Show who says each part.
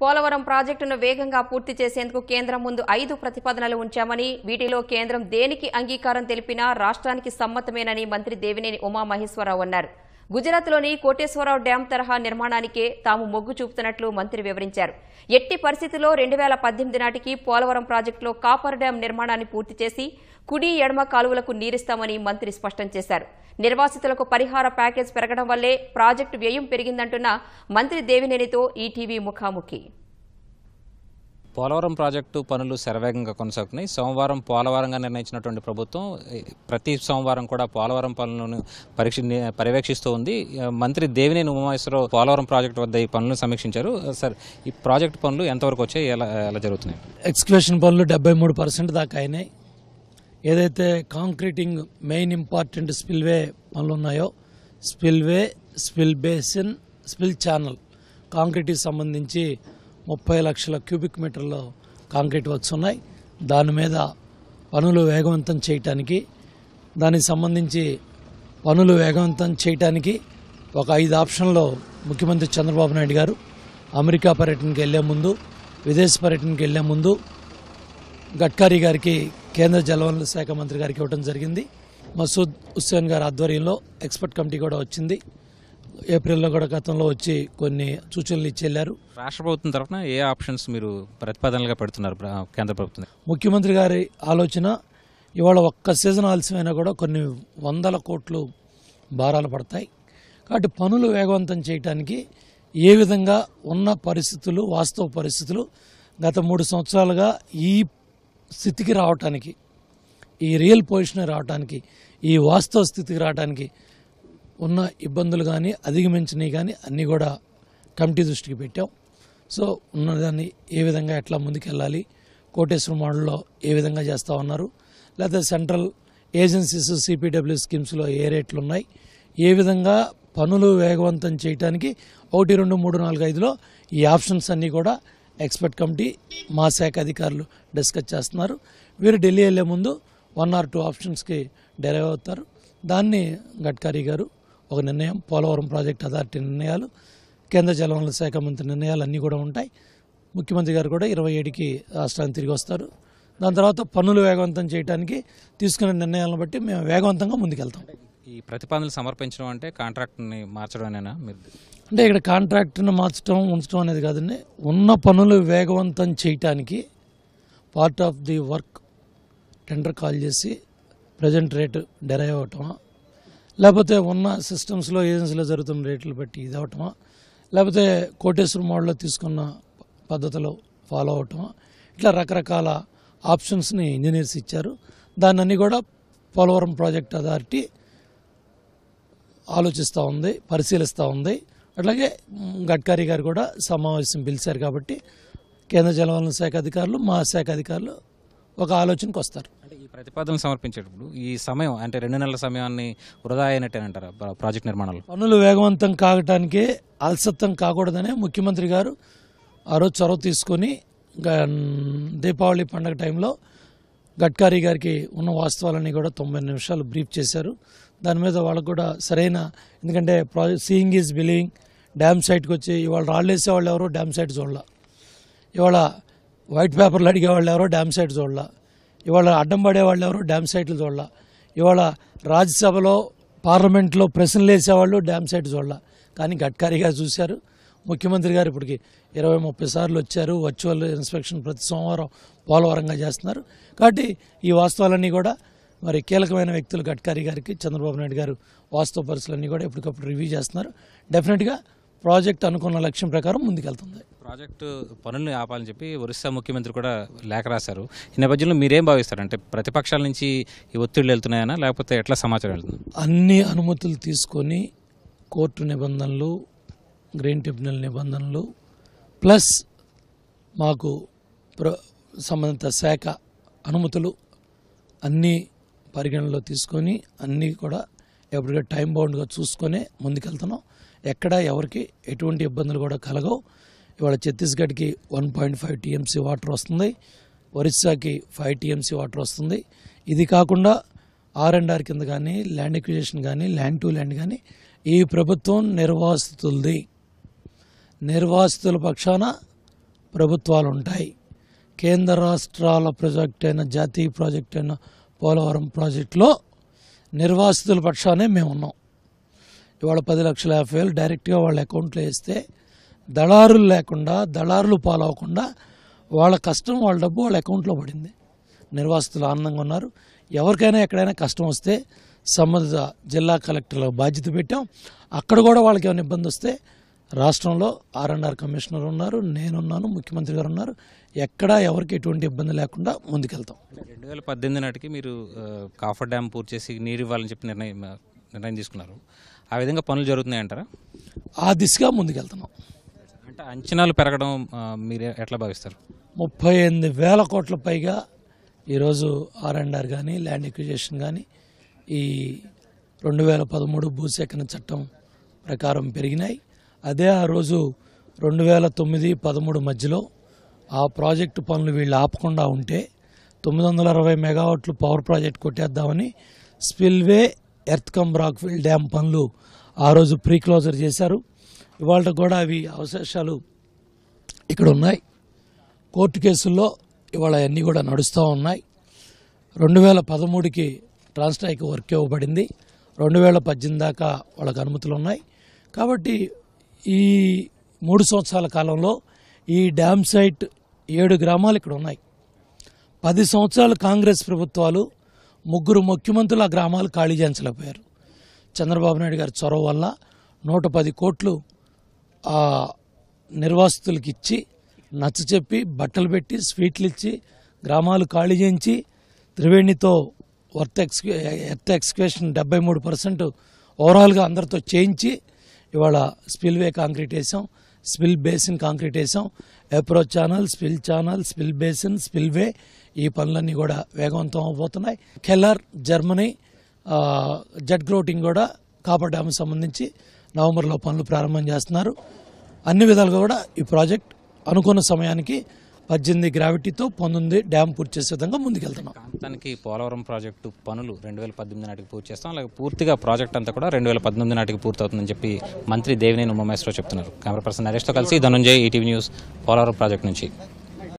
Speaker 1: పోలవరం ప్రాజెక్టును వేగంగా పూర్తి చేసేందుకు కేంద్రం ముందు ఐదు ప్రతిపాదనలు ఉంచామని వీటిలో కేంద్రం దేనికి అంగీకారం తెలిపినా రాష్ట్రానికి సమ్మతమేనని మంత్రి దేవినేని ఉమామహేశ్వరరావు అన్నారు. గుజరాత్లోని కోటేశ్వరరావు డ్యాం తరహా నిర్మాణానికే తాము మొగ్గు చూపుతున్నట్లు మంత్రి వివరించారు. ఎట్టి పరిస్థితుల్లో రెండు వేల పద్దెనిమిది నాటికి పోలవరం ప్రాజెక్టులో కాపర్ డ్యాం నిర్మాణాన్ని పూర్తి చేసి కుడి ఎడమ కాలువలకు నీరిస్తామని మంత్రి స్పష్టం చేశారు. నిర్వాసితులకు పరిహార ప్యాకేజ్ పెరగడం వల్లే ప్రాజెక్టు వ్యయం పెరిగిందంటున్న మంత్రి దేవినేనితో ఈటీవీ ముఖాముఖి.
Speaker 2: పోలవరం ప్రాజెక్టు పనులు శరవేగంగా కొనసాగుతున్నాయి. సోమవారం పోలవరంగా నిర్ణయించినటువంటి ప్రభుత్వం ప్రతి సోమవారం కూడా పోలవరం పనులను పరీక్ష పర్యవేక్షిస్తూ ఉంది. మంత్రి దేవినేని ఉమామేశ్వరరావు పోలవరం ప్రాజెక్టు వద్ద ఈ పనులను సమీక్షించారు. సార్ ఈ ప్రాజెక్టు పనులు ఎంతవరకు వచ్చాయి? ఎలా ఎలా జరుగుతున్నాయి?
Speaker 3: ఎక్స్క్వేషన్ పనులు డెబ్బై మూడు పర్సెంట్ దాకా అయినాయి. ఏదైతే కాంక్రీటింగ్ మెయిన్ ఇంపార్టెంట్ స్పిల్వే పనులు ఉన్నాయో spillway spill basin spill channel కాంక్రీట్కి సంబంధించి ముప్పై లక్షల క్యూబిక్ మీటర్ల కాంక్రీట్ వర్క్స్ ఉన్నాయి. దాని మీద పనులు వేగవంతం చేయటానికి దానికి సంబంధించి పనులు వేగవంతం చేయటానికి ఒక ఐదు ఆప్షన్లో ముఖ్యమంత్రి చంద్రబాబు నాయుడు గారు. అమెరికా పర్యటనకి వెళ్ళే ముందు విదేశ పర్యటనకి వెళ్ళే ముందు గడ్కరీ గారికి కేంద్ర జలవనరుల శాఖ మంత్రి గారికి ఇవ్వడం జరిగింది. మసూద్ హుస్సేన్ గారి ఆధ్వర్యంలో ఎక్స్పర్ట్ కమిటీ కూడా వచ్చింది. ఏప్రిల్లో కూడా గతంలో వచ్చి కొన్ని సూచనలు ఇచ్చి వెళ్ళారు.
Speaker 2: రాష్ట్ర ప్రభుత్వం తరఫున ఏ ఆప్షన్స్ మీరు ప్రతిపాదనలుగా పెడుతున్నారు కేంద్ర ప్రభుత్వం
Speaker 3: ముఖ్యమంత్రి గారి ఆలోచన ఇవాళ ఒక్క సీజన్ ఆలస్యమైనా కూడా కొన్ని వందల కోట్లు భారాలు పడతాయి. కాబట్టి పనులు వేగవంతం చేయడానికి ఏ విధంగా ఉన్న పరిస్థితులు వాస్తవ పరిస్థితులు గత మూడు సంవత్సరాలుగా ఈ స్థితికి రావటానికి ఈ రియల్ పొజిషన్ రావడానికి ఈ వాస్తవ స్థితికి రావడానికి ఉన్న ఇబ్బందులు కానీ అధిగమించినవి కానీ అన్నీ కూడా కమిటీ దృష్టికి పెట్టాం. సో ఉన్నదాన్ని ఏ విధంగా ఎట్లా ముందుకెళ్ళాలి కోటేశ్వర మోడల్లో ఏ విధంగా చేస్తూ ఉన్నారు లేకపోతే సెంట్రల్ ఏజెన్సీస్ సిపిడబ్ల్యూ స్కీమ్స్లో ఏ రేట్లు ఉన్నాయి ఏ విధంగా పనులు వేగవంతం చేయడానికి ఒకటి రెండు మూడు నాలుగు ఐదులో ఈ ఆప్షన్స్ అన్నీ కూడా ఎక్స్పర్ట్ కమిటీ మా శాఖ అధికారులు డిస్కస్ చేస్తున్నారు. వీరు ఢిల్లీ వెళ్ళే ముందు వన్ ఆర్ టూ ఆప్షన్స్కి డెరైవ్ అవుతారు. దాన్ని గడ్కరీ గారు ఒక నిర్ణయం. పోలవరం ప్రాజెక్ట్ అథారిటీ నిర్ణయాలు కేంద్ర జలవనరుల శాఖ మంత్రి నిర్ణయాలు అన్నీ కూడా ఉంటాయి. ముఖ్యమంత్రి గారు కూడా ఇరవై ఏడుకి రాష్ట్రానికి తిరిగి వస్తారు. దాని తర్వాత పన్నులు వేగవంతం చేయడానికి తీసుకునే నిర్ణయాలను బట్టి మేము వేగవంతంగా ముందుకెళ్తాం.
Speaker 2: ఈ ప్రతిపాదనలు సమర్పించడం అంటే కాంట్రాక్ట్ని మార్చడమేనా? మీరు
Speaker 3: అంటే ఇక్కడ కాంట్రాక్ట్ను మార్చడం ఉంచడం అనేది కాదండి. ఉన్న పనులు వేగవంతం చేయటానికి part of the work tender call చేసి ప్రజెంట్ రేటు డెరైవ్ అవటమా లేకపోతే ఉన్న సిస్టమ్స్లో ఏజెన్సీలో జరుగుతున్న రేట్లు బట్టి ఇది అవటమా? లేకపోతే కోటేశ్వర మోడల్లో తీసుకున్న పద్ధతిలో ఫాలో అవటమా? ఇట్లా రకరకాల ఆప్షన్స్ని ఇంజనీర్స్ ఇచ్చారు. దాన్ని కూడా పోలవరం ప్రాజెక్ట్ అథారిటీ ఆలోచిస్తూ ఉంది పరిశీలిస్తూ ఉంది. అట్లాగే గడ్కరీ గారు కూడా సమావేశం పిలిచారు కాబట్టి కేంద్ర జలవనరుల శాఖ అధికారులు మా శాఖ అధికారులు ఒక ఆలోచనకు వస్తారు
Speaker 2: ప్రతిపాదనలు సమర్పించేటప్పుడు ఈ సమయం అంటే రెండు నెలల సమయాన్ని వృధా అయినట్టేనంటారా ప్రా- ప్రాజెక్ట్ నిర్మాణంలో?
Speaker 3: పనులు వేగవంతం కాగటానికి అలసత్వం కాకూడదనే ముఖ్యమంత్రి గారు ఆ రోజు చొరవ తీసుకొని దీపావళి పండగ టైంలో గడ్కారీ గారికి ఉన్న వాస్తవాలన్నీ కూడా తొంభై నిమిషాలు బ్రీఫ్ చేశారు. దాని మీద వాళ్ళకు కూడా సరైన ఎందుకంటే project seeing is believing dam సైట్కి వచ్చి ఇవాళ రాళ్ళేసే వేసేవాళ్ళు ఎవరో డ్యామ్ సైట్ చూడాల. ఇవాళ వైట్ పేపర్లు అడిగే వాళ్ళు ఎవరో డ్యామ్ సైట్ చూడాల. ఇవాళ అడ్డం పడేవాళ్ళు వాళ్ళు డ్యామ్ సైట్లు చూడాల. ఇవాళ రాజ్యసభలో పార్లమెంట్లో ప్రశ్నలు వేసేవాళ్ళు డ్యామ్ సైట్ చూడాల. కానీ గడ్కరీ చూశారు. ముఖ్యమంత్రి గారు ఇప్పటికి ఇరవై ముప్పై సార్లు వచ్చారు. వర్చువల్ ఇన్స్పెక్షన్ ప్రతి సోమవారం పోలవరంగా చేస్తున్నారు. కాబట్టి ఈ వాస్తవాలన్నీ కూడా మరి కీలకమైన వ్యక్తులు గడ్కరీ గారికి చంద్రబాబు నాయుడు గారు వాస్తవ పరిస్థితులన్నీ కూడా ఎప్పటికప్పుడు రివ్యూ చేస్తున్నారు. డెఫినెట్గా ప్రాజెక్ట్ అనుకున్న లక్ష్యం ప్రకారం ముందుకెళ్తుంది.
Speaker 2: ప్రాజెక్టు పనులను ఆపాలని చెప్పి ఒరిస్సా ముఖ్యమంత్రి కూడా లేఖ రాశారు. ఈ నేపథ్యంలో మీరేం భావిస్తారు? అంటే ప్రతిపక్షాల నుంచి ఈ ఒత్తిళ్ళు వెళ్తున్నాయనా? లేకపోతే ఎట్లా సమాచారం వెళ్తుంది?
Speaker 3: అన్ని అనుమతులు తీసుకొని కోర్టు నిబంధనలు గ్రీన్ ట్రిబ్యునల్ నిబంధనలు ప్లస్ మాకు ప్ర సంబంధిత శాఖ అనుమతులు అన్నీ పరిగణనలో తీసుకొని అన్నీ కూడా ఎప్పటికీ టైం బౌండ్గా చూసుకొని ముందుకెళ్తున్నాం. ఎక్కడ ఎవరికి ఎటువంటి ఇబ్బందులు కూడా కలగవు. ఇవాళ ఛత్తీస్గఢ్కి one point five TMC water వస్తుంది. ఒరిస్సాకి ఫైవ్ టీఎంసీ వాటర్ వస్తుంది. ఇది కాకుండా ఆర్ అండ్ ఆర్ కింద కానీ ల్యాండ్ ఎక్విజేషన్ కానీ ల్యాండ్ టు ల్యాండ్ కానీ ఈ ప్రభుత్వం నిర్వాసితులది. నిర్వాసితుల పక్షాన ప్రభుత్వాలు ఉంటాయి కేంద్ర రాష్ట్రాల ప్రాజెక్ట్ అయిన జాతీయ ప్రాజెక్ట్ అయిన పోలవరం ప్రాజెక్టులో నిర్వాసితుల పక్షానే మేము ఉన్నాం ఇవాళ పది లక్షల యాభై వేలు డైరెక్ట్గా వాళ్ళ అకౌంట్లో వేస్తే దళారులు లేకుండా దళారులు పాలవకుండా వాళ్ళ కష్టం వాళ్ళ డబ్బు వాళ్ళ అకౌంట్లో పడింది. నిర్వాసితులు ఆనందంగా ఉన్నారు. ఎవరికైనా ఎక్కడైనా కష్టం వస్తే సంబంధిత జిల్లా కలెక్టర్ల బాధ్యత పెట్టాం. అక్కడ కూడా వాళ్ళకి ఏమైనా ఇబ్బంది వస్తే రాష్ట్రంలో ఆర్ అండ్ ఆర్ కమిషనర్ ఉన్నారు నేనున్నాను ముఖ్యమంత్రి గారు ఉన్నారు. ఎక్కడా ఎవరికి ఎటువంటి ఇబ్బంది లేకుండా ముందుకెళ్తాం.
Speaker 2: రెండు వేల పద్దెనిమిది నాటికి మీరు కాఫర్ డ్యామ్ పూర్తి చేసి నీరు ఇవ్వాలని చెప్పి నిర్ణయం నిర్ణయం తీసుకున్నారు. ఆ విధంగా పనులు జరుగుతున్నాయంటారా?
Speaker 3: ఆ దిశగా ముందుకెళ్తున్నాం.
Speaker 2: అంచనాలు పెరగడం మీరు ఎట్లా భావిస్తారు?
Speaker 3: ముప్పై ఎనిమిది వేల కోట్ల పైగా ఈరోజు ఆర్ అండ్ ఆర్ కానీ ల్యాండ్ ఎక్విజేషన్ కానీ ఈ రెండు వేల పదమూడు భూసేకరణ చట్టం ప్రకారం పెరిగినాయి. అదే ఆ రోజు రెండు వేల తొమ్మిది పదమూడు మధ్యలో ఆ ప్రాజెక్టు పనులు వీళ్ళు ఆపకుండా ఉంటే తొమ్మిది వందల అరవై మెగావాట్లు power project కొట్టేద్దామని spillway earth cum rockfill dam పనులు ఆ రోజు ప్రీ క్లోజర్ చేశారు. ఇవాళ కూడా అవి అవశేషాలు ఇక్కడ ఉన్నాయి కోర్టు కేసుల్లో ఇవాళ అన్నీ కూడా నడుస్తూ ఉన్నాయి. రెండు వేల పదమూడుకి ట్రాన్స్ట్రాక్ వర్క్ ఇవ్వబడింది. రెండు వేల పద్దెనిమిది దాకా వాళ్ళకి అనుమతులు ఉన్నాయి. కాబట్టి ఈ మూడు సంవత్సరాల కాలంలో ఈ డ్యామ్ సైట్ ఏడు గ్రామాలు ఇక్కడ ఉన్నాయి. పది సంవత్సరాలు కాంగ్రెస్ ప్రభుత్వాలు ముగ్గురు ముఖ్యమంత్రులు ఆ గ్రామాలు ఖాళీ చేయించలేకపోయారు. చంద్రబాబు నాయుడు గారి చొరవ వల్ల నూట పది కోట్లు ఆ నిర్వాసితులకి ఇచ్చి నచ్చ చెప్పి బట్టలు పెట్టి స్వీట్లు ఇచ్చి గ్రామాలు ఖాళీ చేయించి త్రివేణితో వర్త్ ఎక్స్క్యూ ఎర్త్ ఎక్స్క్వేషన్ డెబ్బై మూడు పర్సెంట్ ఓవరాల్గా అందరితో చేయించి ఇవాళ స్పిల్వే కాంక్రీట్ వేసాం స్పిల్ బేసిన్ కాంక్రీట్ వేసాం approach channel spill channel spill basin spillway ఈ పనులన్నీ కూడా వేగవంతం అవబోతున్నాయి కెల్లర్ జర్మనీ జెట్ గ్రోటింగ్ కూడా కాపర్ డ్యామ్ సంబంధించి నవంబర్లో పనులు ప్రారంభం చేస్తున్నారు. అన్ని విధాలుగా కూడా ఈ ప్రాజెక్ట్ అనుకున్న సమయానికి పద్దెనిమిది గ్రావిటీతో పంతొమ్మిది డ్యామ్ పూర్తి చేసే విధంగా ముందుకెళ్తున్నాం.
Speaker 2: దానికి పోలవరం ప్రాజెక్టు పనులు రెండు వేల పద్దెనిమిది నాటికి పూర్తి చేస్తాం. అలాగే పూర్తిగా ప్రాజెక్ట్ అంతా కూడా రెండు వేల పద్దెనిమిది నాటికి పూర్తవుతుందని చెప్పి మంత్రి దేవినేని ఉమామేశ్వరరావు చెప్తున్నారు. కెమెరా పర్సన్ నరేష్తో కలిసి Dhanunjay ETV news Polavaram project నుంచి.